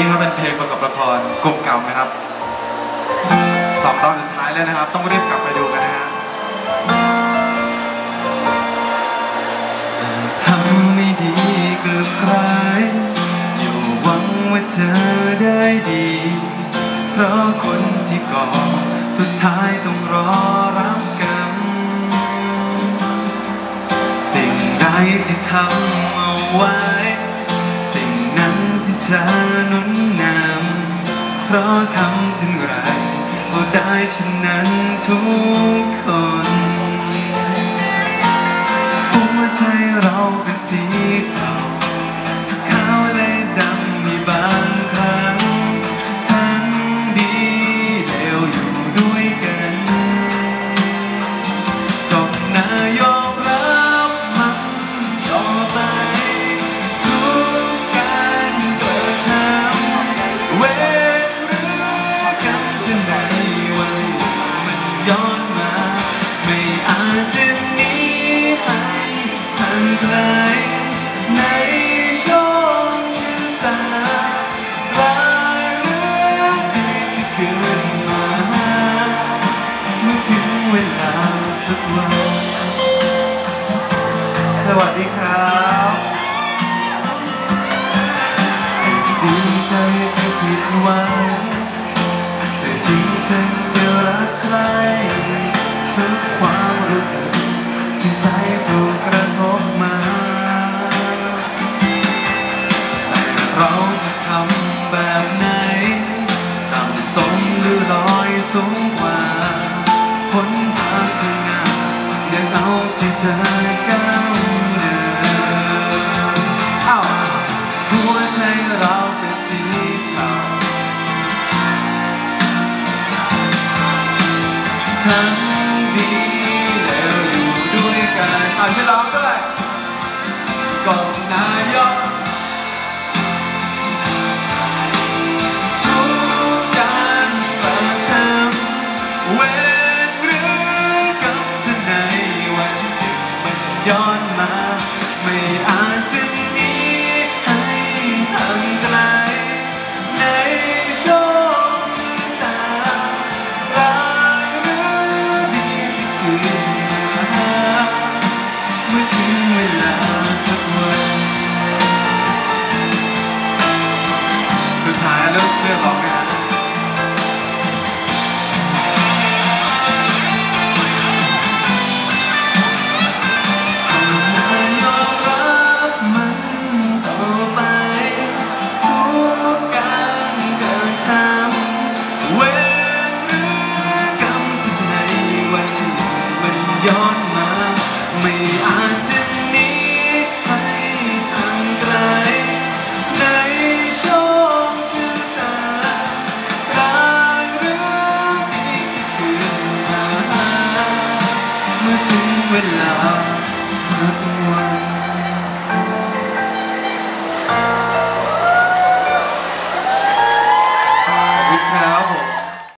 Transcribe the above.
ยวกับเป็นเพลงประกอบละครกลุ่มเก่านะครับสองตอนสุดท้ายแล้วนะครับ ต้องรีบกลับไปดูกันนะฮะทำไม่ดีกับใครอย่าหวังว่าเธอได้ดี เพราะคนที่ก่อสุดท้ายต้องรอรับกรรมสิ่งใดที่ทำเอาไว้ เธอหนุนนำเพราะทำถึงไรก็ได้ฉะนั้นทุกคนหัวใจเราเป็นสีเทา ห่างไกลในโชคชะตาร้ายเรื่อดีที่เกิดมาเมื่อถึงเวลาสักวันสวัสดีครับ สูงกว่าหนทางข้างหน้ายังเอาที่เธอก้าวเดินอ้าวหัวใจเราเป็นสีเทาทั้งดีแล้วอยู่ด้วยกันอ่านช่วยร้องด้วยก่อนนาย ย้อนมา ไม่อาจจะหนีให้ห่างไกลในโชคชะตาร้ายหรือดีที่คืนมาเมื่อถึงเวลาสักวันสุดท้ายเลิกเชื่อร้องนะ ย้อนมา ไม่อาจจะหนีให้ห่างไกล ในโชคชะตาร้ายหรือดีที่คืนมาเมื่อถึงเวลาสักวัน